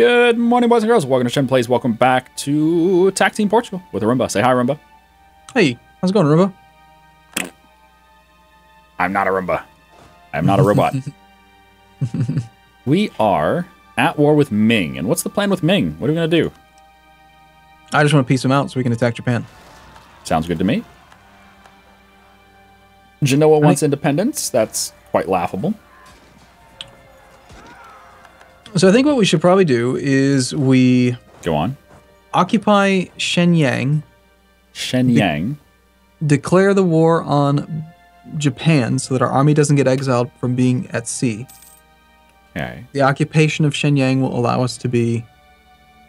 Good morning, boys and girls. Welcome to Shen Plays. Welcome back to Attack Team Portugal with Arumba. Say hi, Arumba. Hey, how's it going, Rumba? I'm not a Roomba. I'm not a robot. we are at war with Ming. And what's the plan with Ming? What are we going to do? I just want to piece him out so we can attack Japan. Sounds good to me. Genoa wants independence. That's quite laughable. So I think what we should probably do is we Go on. occupy Shenyang, Shenyang. declare the war on Japan so that our army doesn't get exiled from being at sea. Okay. The occupation of Shenyang will allow us to be,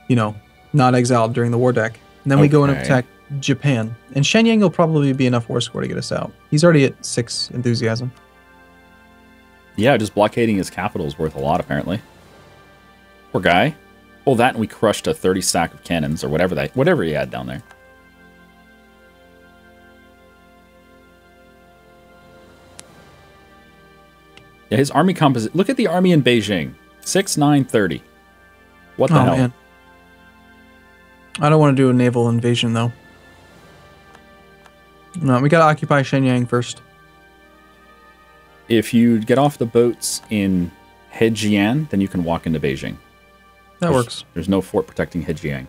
you know, not exiled during the war deck. And then we go and attack Japan. And Shenyang will probably be enough war score to get us out. He's already at six enthusiasm. Yeah, just blockading his capital is worth a lot, apparently. Poor guy. Well, that and we crushed a 30 stack of cannons or whatever that whatever he had down there. Yeah, his army composite. Look at the army in Beijing. 6, 9, 30. What the oh hell? man. I don't want to do a naval invasion though. No, we gotta occupy Shenyang first. If you get off the boats in Hejian, then you can walk into Beijing. That There's- works. There's no fort protecting Hejian.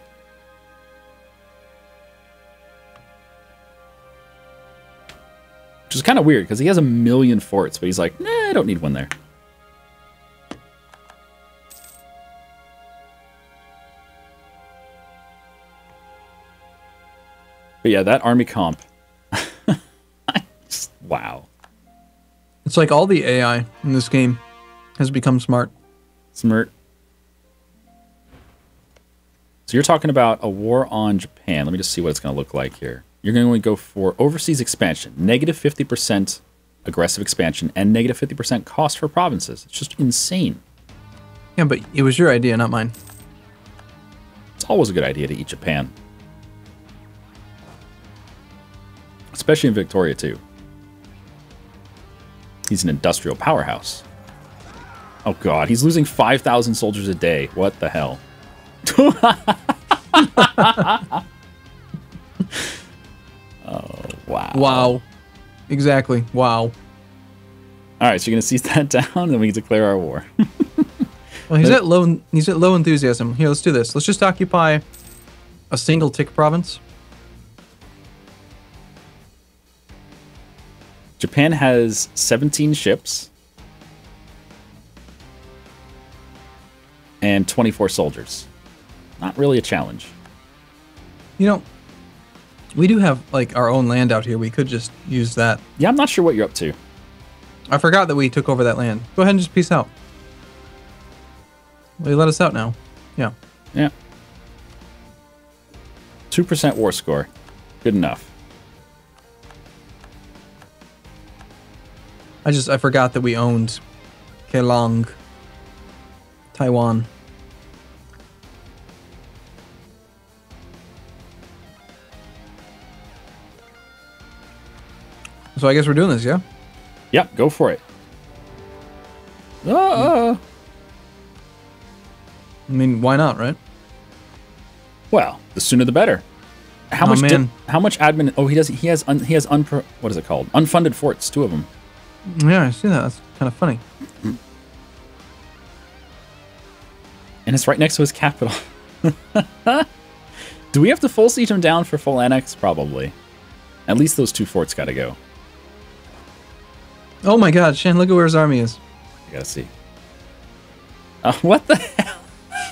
Which is kind of weird because he has a million forts, but he's like, nah, I don't need one there. But yeah, that army comp. Just- wow. It's like all the AI in this game has become smart. Smirt. So you're talking about a war on Japan. Let me just see what it's going to look like here. You're going to go for overseas expansion, negative 50% aggressive expansion, and negative 50% cost for provinces. It's just insane. Yeah, but it was your idea, not mine. It's always a good idea to eat Japan. Especially in Victoria, too. He's an industrial powerhouse. Oh, God. He's losing 5,000 soldiers a day. What the hell? oh, wow. Wow. Exactly. Wow. All right, so you're going to seize that down, and then we can declare our war. Well, he's at low. He's at low enthusiasm. Here, let's do this. Let's just occupy a single tick province. Japan has 17 ships and 24 soldiers. Not really a challenge. You know, we do have like our own land out here. We could just use that. Yeah, I'm not sure what you're up to. I forgot that we took over that land. Go ahead and just peace out. Well, you let us out now. Yeah. Yeah. 2% war score. Good enough. I just I forgot that we owned Keelung, Taiwan. So I guess we're doing this, yeah? Yep, go for it. Ah. I mean, why not, right? Well, the sooner the better. How Oh, much? di- how much admin? Oh, he does. He has. Un, he has un. What is it called? Unfunded forts. Two of them. Yeah, I see that. That's kind of funny. and it's right next to his capital. Do we have to full siege him down for full annex? Probably. At least those two forts got to go. Oh my god, Shan, look at where his army is. I gotta see. Uh, what the hell?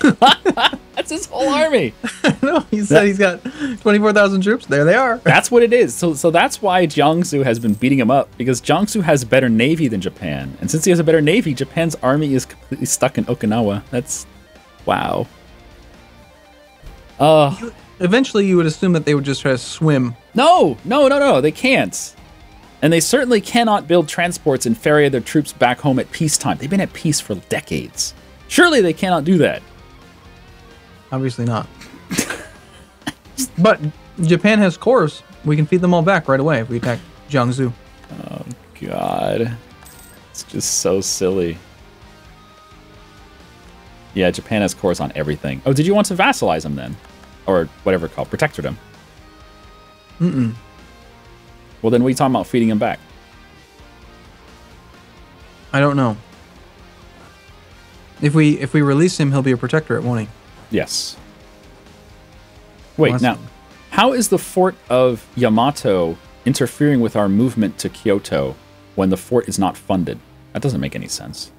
That's his whole army. no, he said he's got 24,000 troops. There they are. That's what it is. So, so that's why Jiangsu has been beating him up because Jiangsu has a better navy than Japan, and since he has a better navy, Japan's army is completely stuck in Okinawa. That's wow. Uh, Eventually, you would assume that they would just try to swim. no, no, no, no, they can't. And they certainly cannot build transports and ferry their troops back home at peacetime. They've been at peace for decades. Surely they cannot do that. Obviously not. but Japan has cores. We can feed them all back right away if we attack Jiangsu. Oh, God. It's just so silly. Yeah, Japan has cores on everything. Oh, did you want to vassalize them then? Or whatever it's called, protectordom? them? Mm-mm. Well, then what are you talking about feeding him back? I don't know. If we if we release him, he'll be a protectorate, won't he? Yes. Wait, now, how is the fort of Yamato interfering with our movement to Kyoto when the fort is not funded? That doesn't make any sense.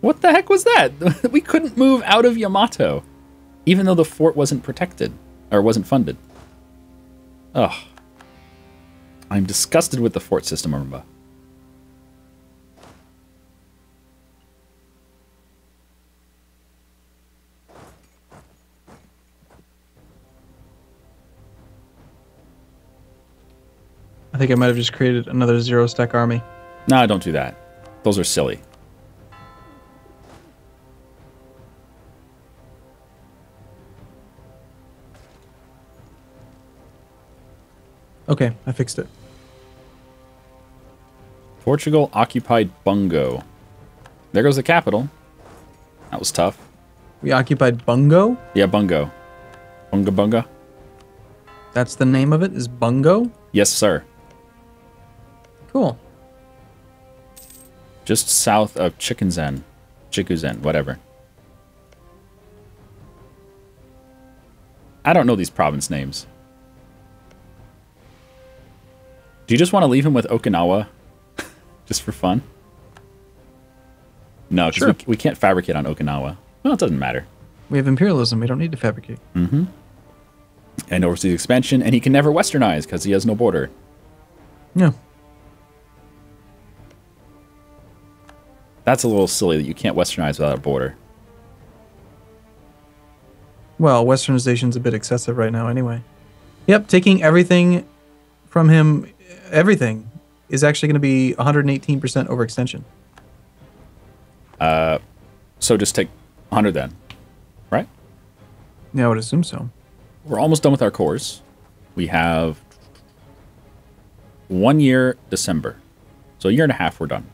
What the heck was that? we couldn't move out of Yamato, even though the fort wasn't protected or wasn't funded. Ugh. I'm disgusted with the fort system, Arumba. I think I might have just created another zero stack army. No, I don't do that. Those are silly. Okay, I fixed it. Portugal occupied Bungo. There goes the capital. That was tough. We occupied Bungo. Yeah, Bungo. Bunga Bunga. That's the name of it. Is Bungo? Yes, sir. Cool. Just south of Chikenzen. Chikuzen, whatever. I don't know these province names. Do you just want to leave him with Okinawa? just for fun? No, Sure. we, we can't fabricate on Okinawa. Well, it doesn't matter. We have imperialism. We don't need to fabricate. Mm-hmm. And overseas expansion, and he can never westernize because he has no border. No. That's a little silly that you can't westernize without a border. Well, westernization's a bit excessive right now anyway. Yep, taking everything from him, everything, is actually going to be 118% overextension. Uh, so just take 100 then, right? Yeah, I would assume so. We're almost done with our course. We have one year December. So a year and a half, we're done.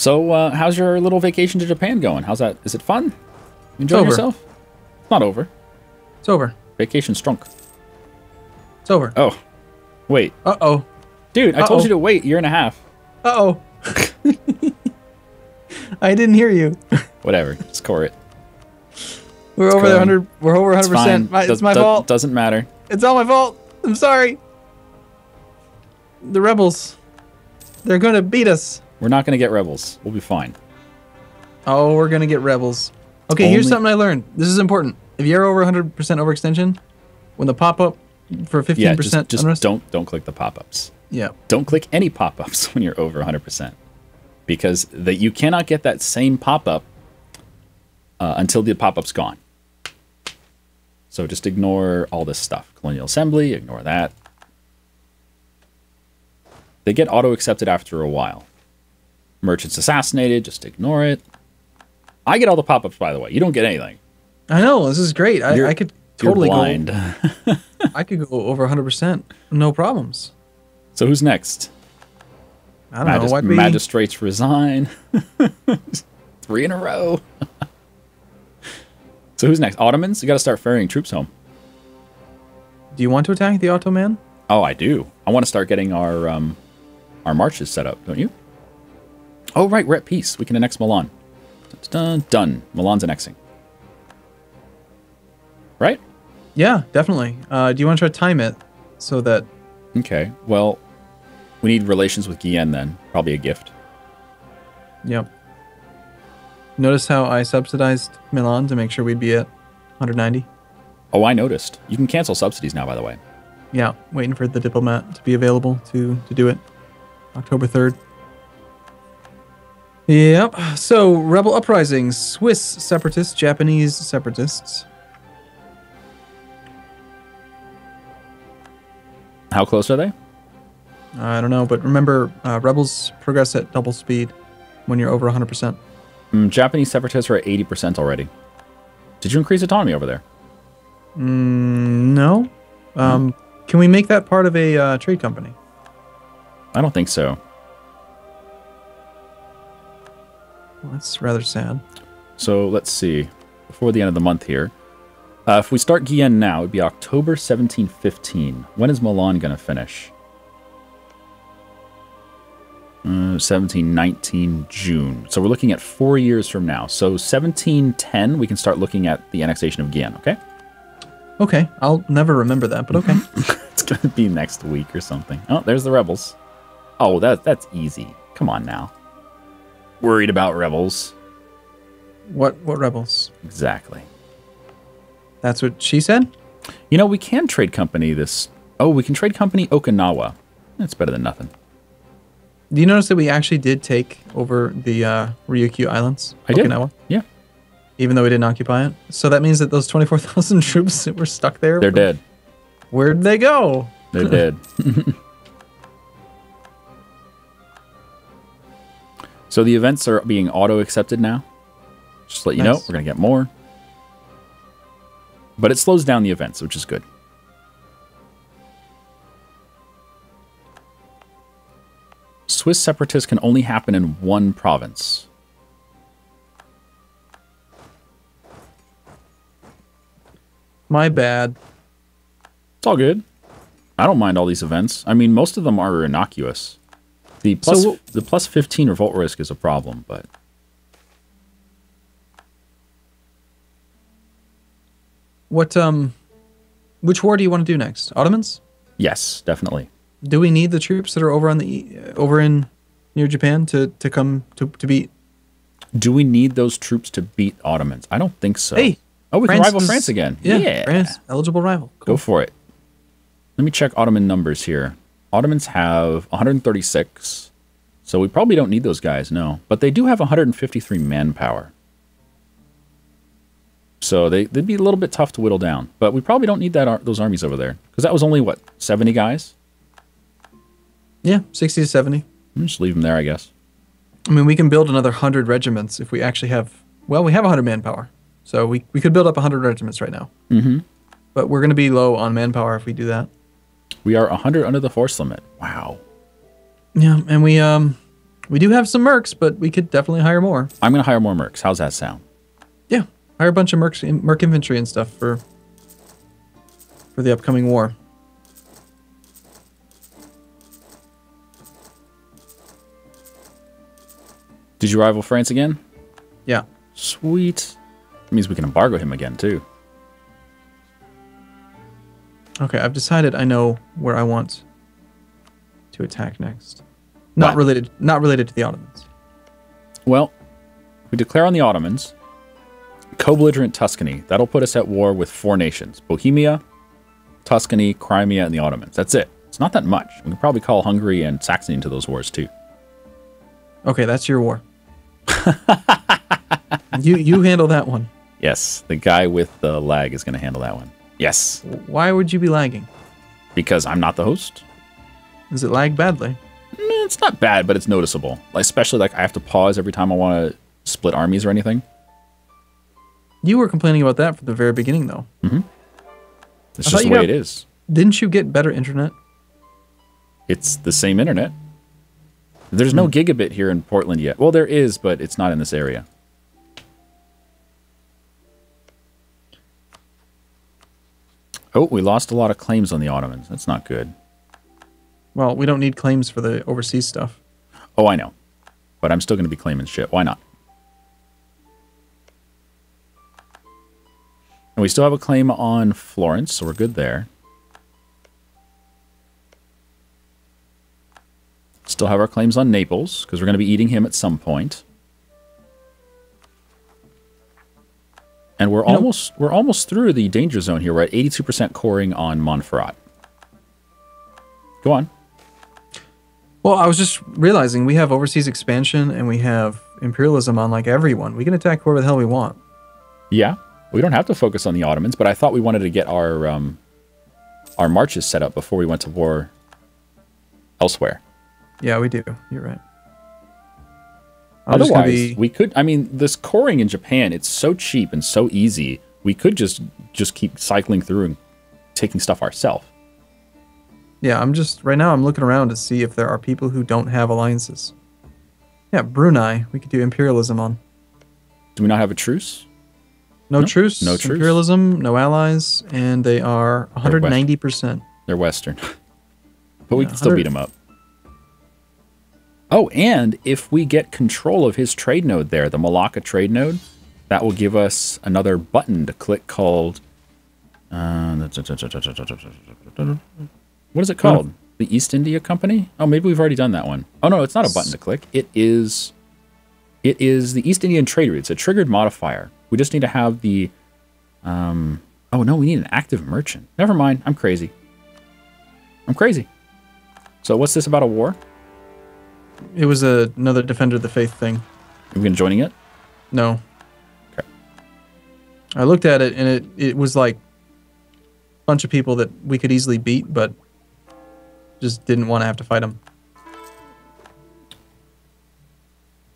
So, uh, how's your little vacation to Japan going? How's that? Is it fun? Enjoying yourself? It's not over. It's over. Vacation strunk. It's over. Oh, wait, Uh oh. dude! I told Uh-oh. you to wait a year and a half. Uh oh. I didn't hear you. Whatever, score it. We're over going. hundred. We're over It's hundred fine. percent. It's Does- my do- fault. Doesn't matter. It's all my fault. I'm sorry. The rebels. They're gonna beat us. We're not going to get rebels. We'll be fine. Oh, we're gonna get rebels. Okay, here's something I learned. This is important. If you're over 100% overextension, when the pop up for 15% Yeah, just, just unrest, don't don't click the pop-ups. yeah, Don't click any pop-ups when you're over 100%. Because that you cannot get that same pop-up uh, until the pop-up's gone. So just ignore all this stuff. Colonial Assembly, ignore that. They get auto-accepted after a while. Merchants assassinated, just ignore it. I get all the pop-ups, by the way. You don't get anything. I know this is great. I, I could You're totally blind. go. I could go over 100%, no problems. so who's next? I don't know. Magistrates resign. Three in a row. so who's next? Ottomans? You got to start ferrying troops home. Do you want to attack the Ottoman? Oh, I do. I want to start getting our um, our marches set up, don't you? Oh, right. We're at peace. We can annex Milan. Dun, done. Milan's annexing. Right? Yeah, definitely. Uh, do you want to try to time it so that? Okay. Well, we need relations with Guyenne then. Probably a gift. Yep. Notice how I subsidized Milan to make sure we'd be at 190. Oh, I noticed. You can cancel subsidies now, by the way. Yeah, waiting for the diplomat to be available to to do it. October 3rd. Yep. So, rebel uprisings, Swiss separatists, Japanese separatists. How close are they? I don't know, but remember, uh, rebels progress at double speed when you're over 100%. Mm, Japanese separatists are at 80% already. Did you increase autonomy over there? Mm, no. Um, can we make that part of a uh, trade company? I don't think so. Well, that's rather sad. So let's see. Before the end of the month here, uh, if we start Guyenne now, it'd be October 1715. When is Milan going to finish? Uh, 1719 June. So we're looking at four years from now. So 1710, we can start looking at the annexation of Guyenne, okay? Okay, I'll never remember that, but okay. it's going to be next week or something. Oh, there's the rebels. Oh, that, that's easy. Come on now. Worried about rebels. what what rebels? Exactly. That's what she said. You know, we can trade company this. Oh, we can trade company Okinawa. That's better than nothing. Do you notice that we actually did take over the uh, Ryukyu Islands? I did. Okinawa, Yeah, even though we didn't occupy it. So that means that those twenty-four thousand troops that were stuck there. they're dead. Where'd they go? They're dead. so the events are being auto accepted now. Just to let you know, we're going to get more. But it slows down the events, which is good. Swiss separatists can only happen in one province. My bad. It's all good. I don't mind all these events. I mean, most of them are innocuous. The plus, So- the plus 15 revolt risk is a problem, but What um, which war do you want to do next? Ottomans? yes, definitely. Do we need the troops that are over on the over in near Japan to to come to to beat? Do we need those troops to beat Ottomans? I don't think so. Hey, oh, we can France rival France again. Yeah, France eligible rival. Go for it. Let me check Ottoman numbers here. Ottomans have 136, so we probably don't need those guys, no. But they do have 153 manpower. So they, they'd be a little bit tough to whittle down. But we probably don't need that ar- those armies over there. Because that was only, what, 70 guys? Yeah, sixty to seventy. I'll just leave them there, I guess. I mean, we can build another hundred regiments if we actually have. Well, we have hundred manpower, so we we could build up hundred regiments right now. Mm-hmm. But we're going to be low on manpower if we do that. We are 100 under the force limit. Wow. Yeah, and we um we do have some mercs, but we could definitely hire more. I'm going to hire more mercs. How's that sound? Yeah, hire a bunch of mercs, merc infantry and stuff for for the upcoming war. Did you rival France again? Yeah. Sweet. That means we can embargo him again, too. Okay, I've decided I know where I want to attack next. Not What? related not related to the Ottomans. Well, we declare on the Ottomans, co-belligerent Tuscany. That'll put us at war with four nations: Bohemia, Tuscany, Crimea, and the Ottomans. That's it. It's not that much. We can probably call Hungary and Saxony into those wars too. Okay, that's your war. you you handle that one. Yes, the guy with the lag is going to handle that one. Yes, Why would you be lagging? because I'm not the host. Does it lag badly? Mm, It's not bad, but it's noticeable. Especially like I have to pause every time I want to split armies or anything. You were complaining about that from the very beginning, though. Mm -hmm. It's I just the way got- it is. Didn't you get better internet? It's the same internet. There's no gigabit here in Portland yet. Well, there is, but it's not in this area. Oh, we lost a lot of claims on the Ottomans. That's not good. Well, we don't need claims for the overseas stuff. Oh, I know. But I'm still going to be claiming shit. Why not? And we still have a claim on Florence, so we're good there. Still have our claims on Naples, because we're going to be eating him at some point. And we're You know- almost we're almost through the danger zone here. We're at 82% coring on Montferrat. Go on. Well, I was just realizing we have overseas expansion and we have imperialism on like everyone. We can attack whoever the hell we want. Yeah, we don't have to focus on the Ottomans, but I thought we wanted to get our um, our marches set up before we went to war elsewhere. Yeah, we do. You're right. I'm Otherwise, be- we could. I mean, this coring in Japan, it's so cheap and so easy. we could just just keep cycling through and taking stuff ourselves. Yeah, I'm just right now. I'm looking around to see if there are people who don't have alliances. Yeah, Brunei. We could do imperialism on. Do we not have a truce? No, No, truce. no truce. Imperialism. No allies, and they are 190 percent. They're Western, but we can still 100 beat them up. Oh, and if we get control of his trade node there, the Malacca trade node, that will give us another button to click called. Uh, what is it called? The East India Company? Oh, maybe we've already done that one. Oh no, it's not a button to click. It is. It is the East Indian trade route. It's a triggered modifier. We just need to have the. Um. Oh no, we need an active merchant. Never mind. I'm crazy. I'm crazy. So what's this about a war? It was a, another Defender of the Faith thing. We gonna joining it? No. Okay. I looked at it and it, it was like a bunch of people that we could easily beat, but just didn't want to have to fight them.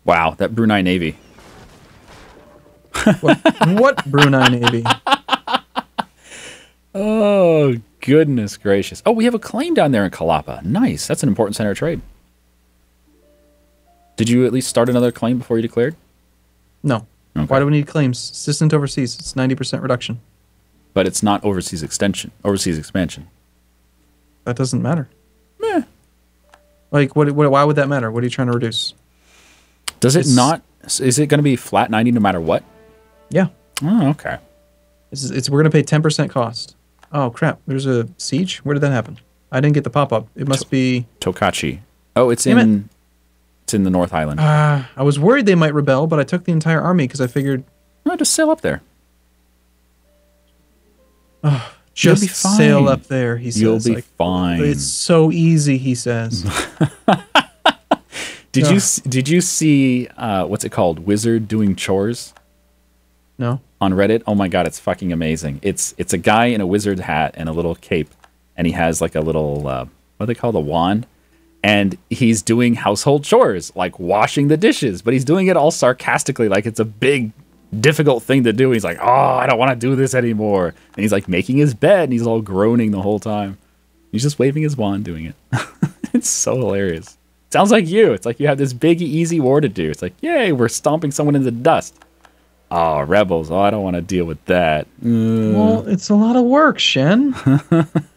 Wow, that Brunei Navy. What, what Brunei Navy? Oh goodness gracious! Oh, we have a claim down there in Kalapa. Nice. That's an important center of trade. Did you at least start another claim before you declared? No. Okay. Why do we need claims? Assistant overseas. It's 90% reduction. But it's not overseas extension, overseas expansion. That doesn't matter. Meh. Like, what, what? Why would that matter? What are you trying to reduce? Does it It's- not? Is it going to be flat ninety no matter what? Yeah. Oh, okay. It's, it's we're gonna pay 10% cost. Oh crap! There's a siege. Where did that happen? I didn't get the pop up. It must be. Tokachi. Oh, it's Damn it. In. It's in the North Island. Ah, I was worried they might rebel, but I took the entire army because I figured no, just sail up there. just be sail up there. He says. You'll be like, fine. It's so easy. He says. Did you did you see uh, what's it called? Wizard doing chores no. on Reddit. Oh my god, it's fucking amazing. It's it's a guy in a wizard hat and a little cape, and he has like a little uh, what do they call the wand, and he's doing household chores like washing the dishes, but he's doing it all sarcastically, like it's a big difficult thing to do. He's like, oh, I don't want to do this anymore, and he's like making his bed, and he's all groaning the whole time. He's just waving his wand doing it. it's so hilarious. Sounds like you. It's like you have this big, easy war to do. It's like, yay, we're stomping someone into dust. Oh, rebels. Oh, I don't want to deal with that. Uh, Well, it's a lot of work, Shen.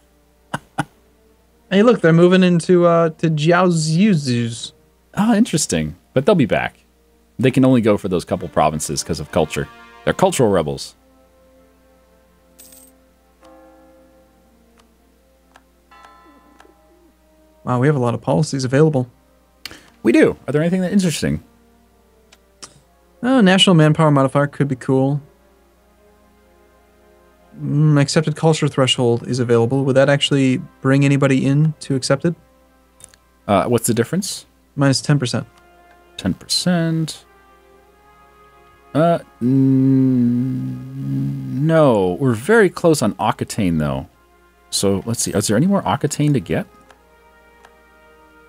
hey, look, they're moving into uh to Jiaozu's. oh, interesting. But they'll be back. They can only go for those couple provinces because of culture. They're cultural rebels. Wow, we have a lot of policies available. We do. Are there anything that interesting? Oh, national manpower modifier could be cool. Mm, accepted culture threshold is available. Would that actually bring anybody in to accepted? Uh, what's the difference? Minus 10%. 10%. Uh, no. We're very close on Occitan, though. So let's see. Is there any more Occitan to get?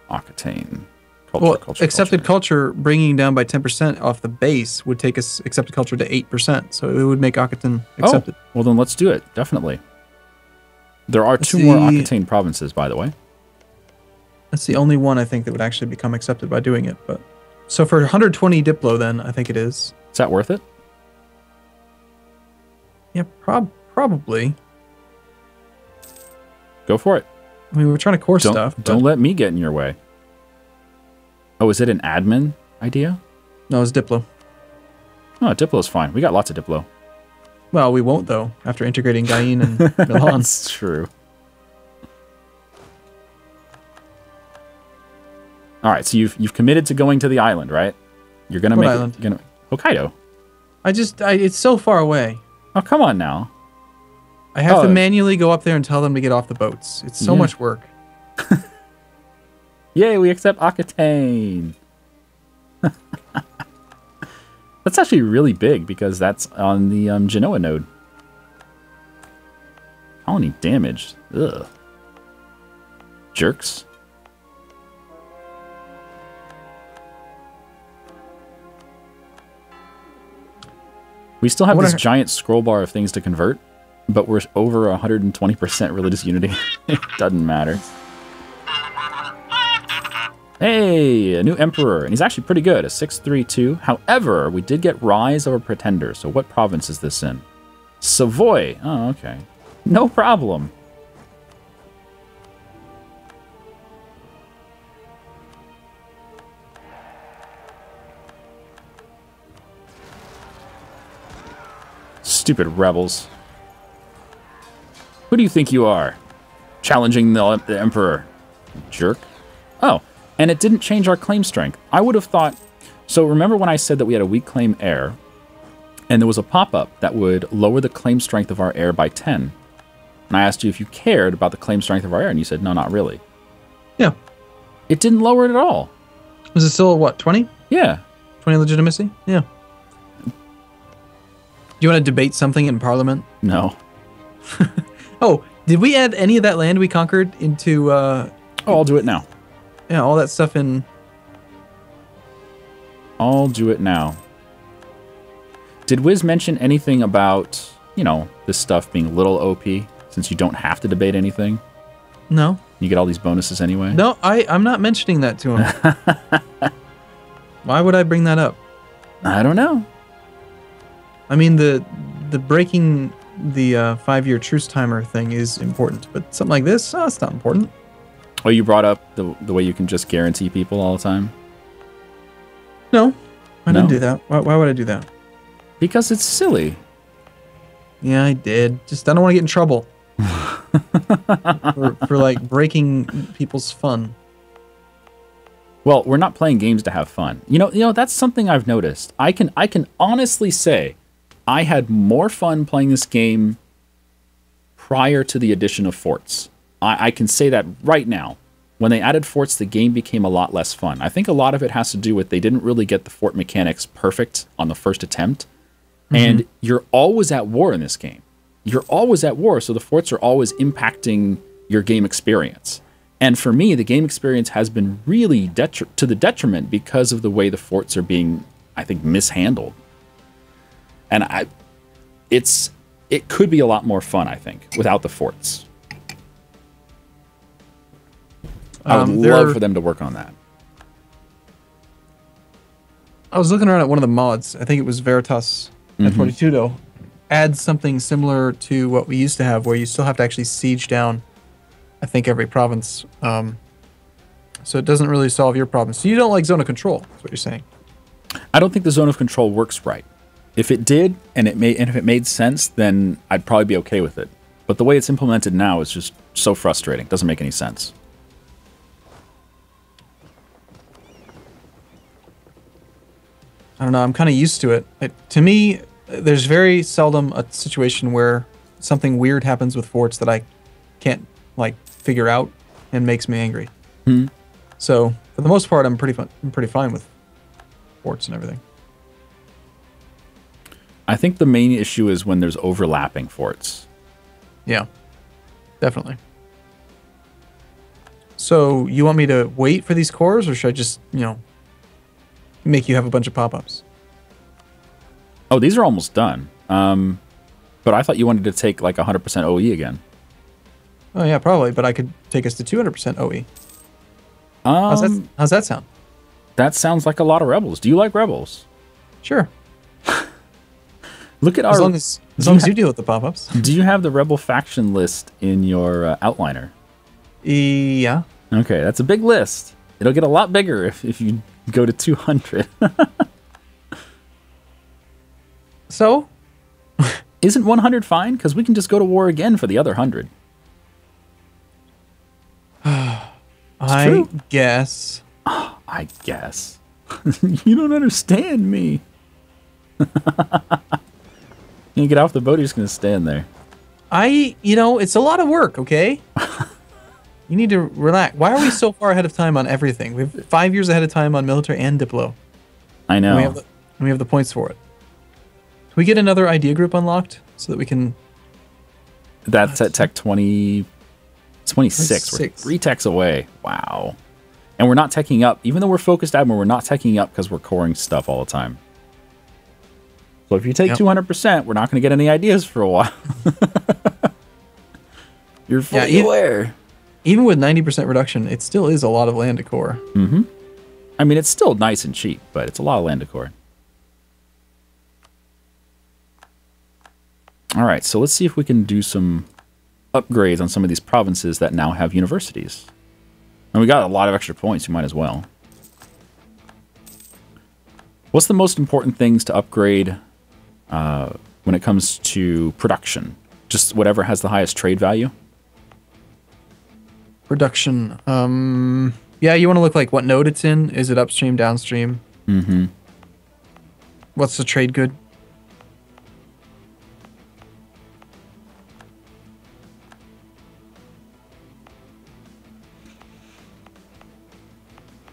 Occitan. Culture, well, culture, accepted culture. culture bringing down by 10% off the base would take us accepted culture to 8%. So it would make Occitan oh, accepted. Oh, well then let's do it. Definitely. There are two more see. Provinces, by the way. That's the only one I think that would actually become accepted by doing it. But so for 120 Diplo, then I think it is. Is that worth it? Yeah, prob- probably. Go for it. I mean, we're trying to core Don't, stuff. but- don't let me get in your way. Oh, is it an admin idea? No, it's Diplo. Oh, Diplo's fine. We got lots of Diplo. Well, we won't though after integrating Guyenne and Milan. That's true. All right, so you've you've committed to going to the island, right? You're gonna What make island? it. Gonna, Hokkaido. I just, I, it's so far away. Oh, come on now. I have to Oh. manually go up there and tell them to get off the boats. It's so Yeah. much work. Yay, we accept Occitan. that's actually really big because that's on the um, Genoa node. Colony damaged. Ugh. Jerks. We still have this giant scroll bar of things to convert, but we're over 120% religious unity. it doesn't matter. Hey, a new emperor, and he's actually pretty good, a 632. However, we did get Rise of a Pretender, so what province is this in? Savoy. Oh, okay. No problem. Stupid rebels. Who do you think you are? Challenging the, the Emperor. Jerk. Oh, and it didn't change our claim strength. I would have thought. So remember when I said that we had a weak claim heir, and there was a pop up that would lower the claim strength of our heir by 10. And I asked you if you cared about the claim strength of our heir, and you said, no, not really. Yeah. It didn't lower it at all. Was it still what, 20? Yeah. 20 legitimacy? Yeah. Do you want to debate something in Parliament? No. Oh, did we add any of that land we conquered into uh Oh, I'll do it now. Yeah, all that stuff in I'll do it now. Did Wiz mention anything about, you know, this stuff being little OP since you don't have to debate anything? No. You get all these bonuses anyway? No, I I'm not mentioning that to him. Why would I bring that up? I don't know. I mean the the breaking the uh, five year truce timer thing is important, but something like this, oh, it's not important. Oh, you brought up the, the way you can just guarantee people all the time? No, I No? didn't do that. Why, why would I do that? Because it's silly. Yeah, I did. Just I don't want to get in trouble for, for like breaking people's fun. Well, we're not playing games to have fun. You know, you know that's something I've noticed. I can I can honestly say I had more fun playing this game prior to the addition of forts. I, I can say that right now. When they added forts, the game became a lot less fun. I think a lot of it has to do with they didn't really get the fort mechanics perfect on the first attempt. Mm-hmm. And you're always at war in this game. You're always at war, so the forts are always impacting your game experience. And for me, the game experience has been really detri- to the detriment because of the way the forts are being, I think, mishandled. And I, it's it could be a lot more fun, I think, without the forts. I would Um, love for them to work on that. I was looking around at one of the mods. I think it was Veritas at 42 though. Adds something similar to what we used to have, where you still have to actually siege down. I think every province. Um, so it doesn't really solve your problem. So you don't like zone of control. That's what you're saying. I don't think the zone of control works right. If it did and it made and if it made sense, then I'd probably be okay with it. But the way it's implemented now is just so frustrating. It Doesn't make any sense. I don't know. I'm kind of used to it. it. To me, there's very seldom a situation where something weird happens with forts that I can't like figure out and makes me angry. Hmm. So for the most part, I'm pretty fun. I'm pretty fine with forts and everything. I think the main issue is when there's overlapping forts. Yeah, definitely. So you want me to wait for these cores, or should I just, you know, make you have a bunch of pop-ups? Oh, these are almost done. Um, but I thought you wanted to take like 100% OE again. Oh yeah, probably. But I could take us to 200% OE. Um, How's that? How's that sound? that sounds like a lot of rebels. Do you like rebels? Sure. Look at As our. long as as long you as you deal with the pop-ups. do you have the rebel faction list in your uh, outliner? Yeah. Okay, that's a big list. It'll get a lot bigger if, if you go to 200. So Isn't 100 fine? Because we can just go to war again for the other 100. I true. guess I guess. you don't understand me. you get off the boat, you're just going to stand there. I. You know, it's a lot of work. Okay. You need to relax. Why are we so far ahead of time on everything? We have five years ahead of time on military and Diplo. I know. And we have the, and we have the points for it. Can we get another idea group unlocked so that we can? That's at tech 20, 26. We're three techs away. Wow. And we're not teching up. Even though we're focused admiral, we're not teching up because we're coring stuff all the time. So if you take Yep. 200%, we're not going to get any ideas for a while. You're fully Yeah, you- aware. Even with 90% reduction, it still is a lot of land decor. Mm-hmm. I mean, it's still nice and cheap, but it's a lot of land decor. All right, so let's see if we can do some upgrades on some of these provinces that now have universities. And we got a lot of extra points, you might as well. What's the most important things to upgrade uh, when it comes to production? Just whatever has the highest trade value? Production. Um, yeah, you want to look like what node it's in. Is it upstream, downstream? Mm-hmm. What's the trade good?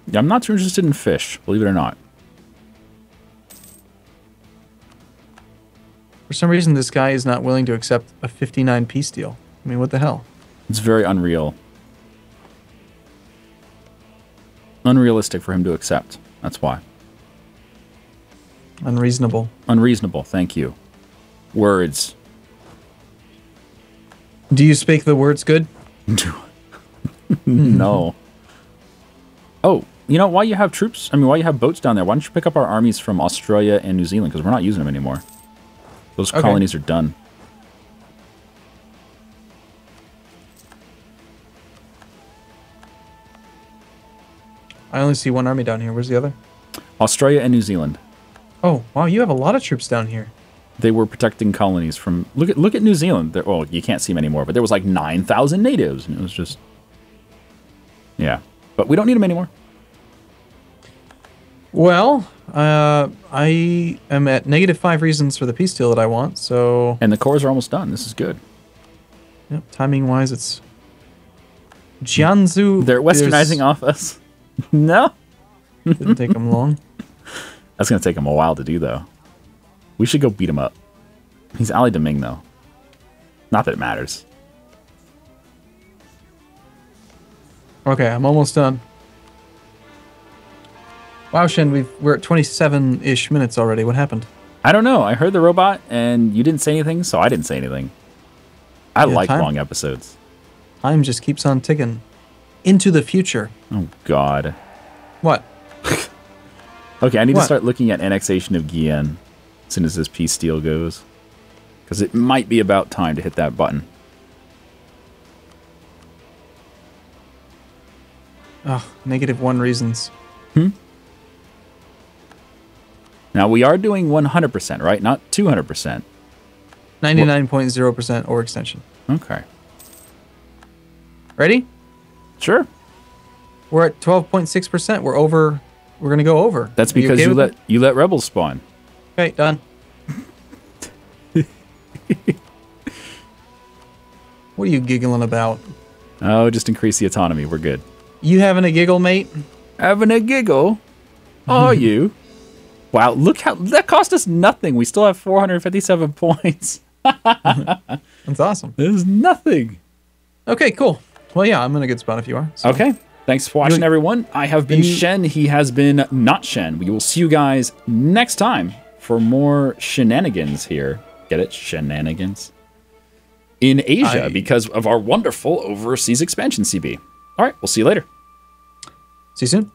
Yeah, I'm not too interested in fish, believe it or not. For some reason, this guy is not willing to accept a 59 peace deal. I mean, what the hell? It's very unreal. Unrealistic for him to accept. That's why. Unreasonable. Unreasonable. Thank you. Words. Do you speak the words good? no. Oh, you know, why you have troops? I mean, why you have boats down there? Why don't you pick up our armies from Australia and New Zealand? Because we're not using them anymore. Those Okay. colonies are done. I only see one army down here. Where's the other? Australia and New Zealand. Oh, wow, you have a lot of troops down here. They were protecting colonies from. Look at look at New Zealand. There, well, you can't see them anymore, but there was like nine thousand natives, and it was just. Yeah, but we don't need them anymore. Well, uh, I am at negative five reasons for the peace deal that I want. So, And the cores are almost done. This is good. yep, timing wise, it's Jianzhou. They're westernizing off us. no, Didn't take him long. that's gonna take him a while to do, though. We should go beat him up. He's Ali Deming, though. Not that it matters. Okay, I'm almost done. Wow, Shen, we've we're at 27-ish minutes already. What happened? I don't know. I heard the robot, and you didn't say anything, so I didn't say anything. I Yeah, like time- long episodes. Time just keeps on ticking. Into the future. Oh God. What? Okay, I need to start looking at annexation of Guyenne as soon as this peace deal goes. Because it might be about time to hit that button. Ugh, negative one reasons. Hmm. Now, we are doing 100%, right? Not 200%. 99.0% or extension. Okay. Ready? Sure. We're at 12.6%. We're over. We're going to go over. That's Are you because okay you let it? you let rebels spawn. Okay, done. what are you giggling about? Oh, just increase the autonomy. We're good. You having a giggle, mate? Having a giggle. Are you? Wow, look how that cost us nothing. We still have 457 points. That's awesome. This is nothing. Okay, cool. Well, yeah, I'm in a good spot if you are. so. Okay. Thanks for watching, everyone. I have been Shen. He has been not Shen. We will see you guys next time for more shenanigans here. Get it? Shenanigans. In Asia I- because of our wonderful overseas expansion, CB. All right. We'll see you later. See you soon.